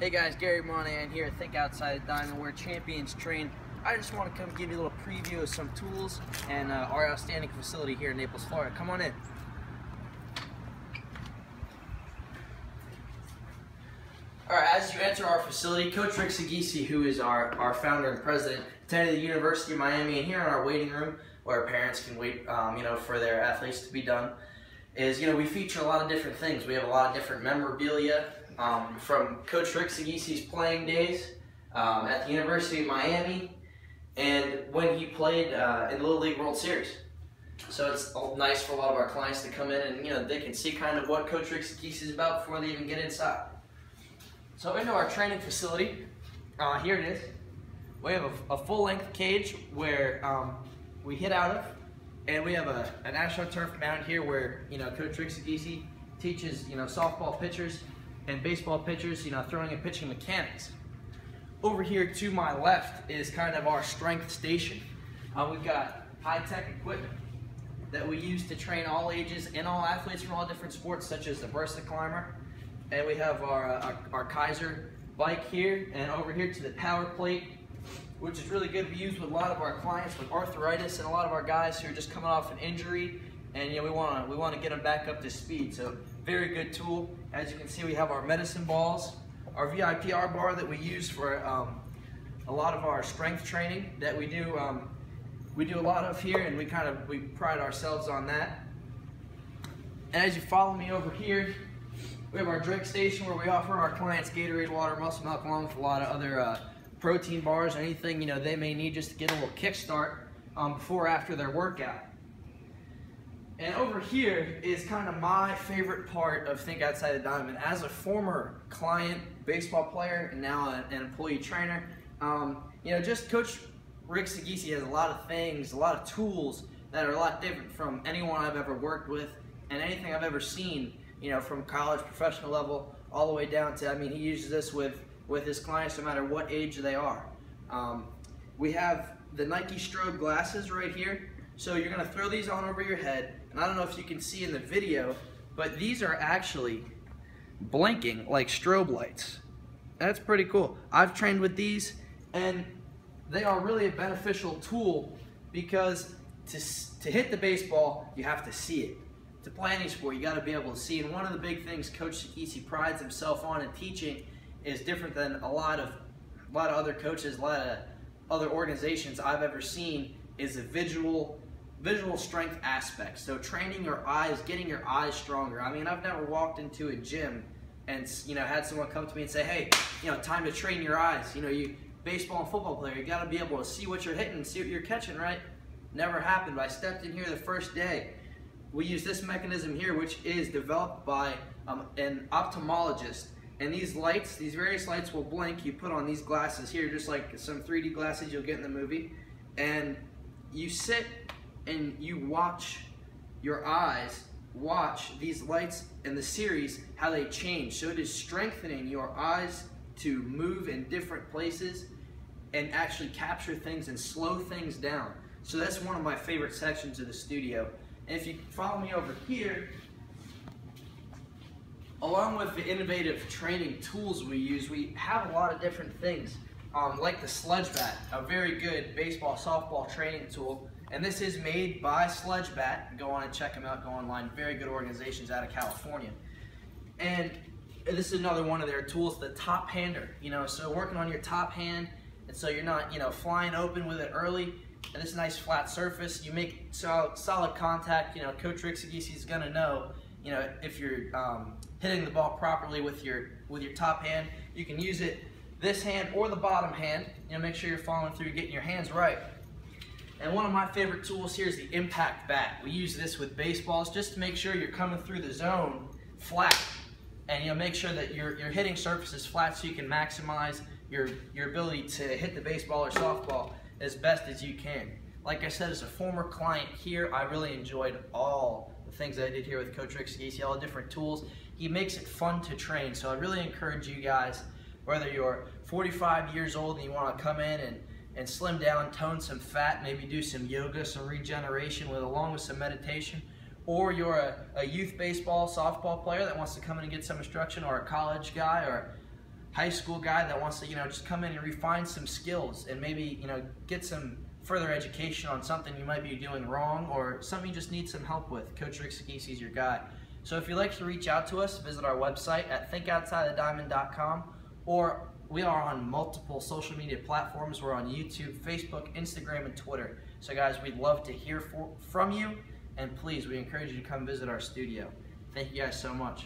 Hey guys, Gary Monahan here, Think Outside the Diamond, where champions train. I just want to come give you a little preview of some tools and uh, our outstanding facility here in Naples, Florida. Come on in. All right, as you enter our facility, Coach Rick Saggese, who is our, our founder and president, attended the University of Miami, and here in our waiting room, where parents can wait, um, you know, for their athletes to be done, is, you know, we feature a lot of different things. We have a lot of different memorabilia, um, from Coach Rick Saggese's playing days um, at the University of Miami and when he played uh, in Little League World Series. So it's nice for a lot of our clients to come in and you know they can see kind of what Coach Rick Saggese is about before they even get inside. So into our training facility, uh, here it is. We have a, a full-length cage where um, we hit out of, and we have a, an AstroTurf mound here where you know Coach Rick Saggese teaches you know softball pitchers and baseball pitchers, you know, throwing and pitching mechanics. Over here to my left is kind of our strength station. Uh, we've got high-tech equipment that we use to train all ages and all athletes from all different sports, such as the Versa Climber. And we have our, uh, our, our Kaiser bike here, and over here to the power plate, which is really good. We use with a lot of our clients with arthritis and a lot of our guys who are just coming off an injury and you know we want to we want to get them back up to speed. So very good tool. As you can see, we have our medicine balls, our VIPR bar that we use for um, a lot of our strength training that we do. Um, we do a lot of here, and we kind of we pride ourselves on that. And as you follow me over here, we have our drink station where we offer our clients Gatorade, water, muscle milk, along with a lot of other uh, protein bars, or anything you know they may need just to get a little kickstart um, before or after their workout. And over here is kind of my favorite part of Think Outside the Diamond. As a former client, baseball player, and now an, employee trainer, um, you know, just Coach Rick Saggese has a lot of things, a lot of tools that are a lot different from anyone I've ever worked with and anything I've ever seen, you know, from college, professional level, all the way down to, I mean, he uses this with, with his clients no matter what age they are. Um, we have the Nike strobe glasses right here. So you're gonna throw these on over your head, and I don't know if you can see in the video, but these are actually blinking like strobe lights. That's pretty cool. I've trained with these, and they are really a beneficial tool because to, to hit the baseball, you have to see it. To play any sport, you gotta be able to see. And one of the big things Coach Saggese prides himself on in teaching is different than a lot of a lot of other coaches, a lot of other organizations I've ever seen is a visual visual strength aspects. So training your eyes, getting your eyes stronger. I mean, I've never walked into a gym and you know had someone come to me and say, "Hey, you know, time to train your eyes." You know, you baseball and football player, you got to be able to see what you're hitting, see what you're catching, right? Never happened. But I stepped in here the first day. We use this mechanism here, which is developed by um, an ophthalmologist. And these lights, these various lights will blink. You put on these glasses here, just like some 3D glasses you'll get in the movie. And you sit and you watch your eyes watch these lights in the series how they change. So it is strengthening your eyes to move in different places and actually capture things and slow things down. So that's one of my favorite sections of the studio. And if you follow me over here along with the innovative training tools we use we have a lot of different things. Um, like the sledge bat a very good baseball softball training tool and this is made by Sledge Bat. Go on and check them out. Go online. Very good organizations out of California. And this is another one of their tools, the top hander. You know, so working on your top hand, and so you're not, you know, flying open with it early. And this nice flat surface, you make solid, solid contact. You know, Coach Rick is gonna know, you know, if you're um, hitting the ball properly with your with your top hand. You can use it this hand or the bottom hand. You know, make sure you're following through, getting your hands right. And one of my favorite tools here is the impact bat. We use this with baseballs just to make sure you're coming through the zone flat. And you know, make sure that your, your hitting surface is flat so you can maximize your, your ability to hit the baseball or softball as best as you can. Like I said, as a former client here, I really enjoyed all the things that I did here with Coach Rick Saggese, all the different tools. He makes it fun to train, so I really encourage you guys, whether you're 45 years old and you want to come in and and slim down, tone some fat, maybe do some yoga, some regeneration with along with some meditation. Or you're a, a youth baseball, softball player that wants to come in and get some instruction, or a college guy, or high school guy that wants to, you know, just come in and refine some skills and maybe, you know, get some further education on something you might be doing wrong or something you just need some help with, Coach Rick Saggese is your guy. So if you'd like to reach out to us, visit our website at thinkoutsidethediamond.com or we are on multiple social media platforms. We're on YouTube, Facebook, Instagram, and Twitter. So guys, we'd love to hear for, from you and please, we encourage you to come visit our studio. Thank you guys so much.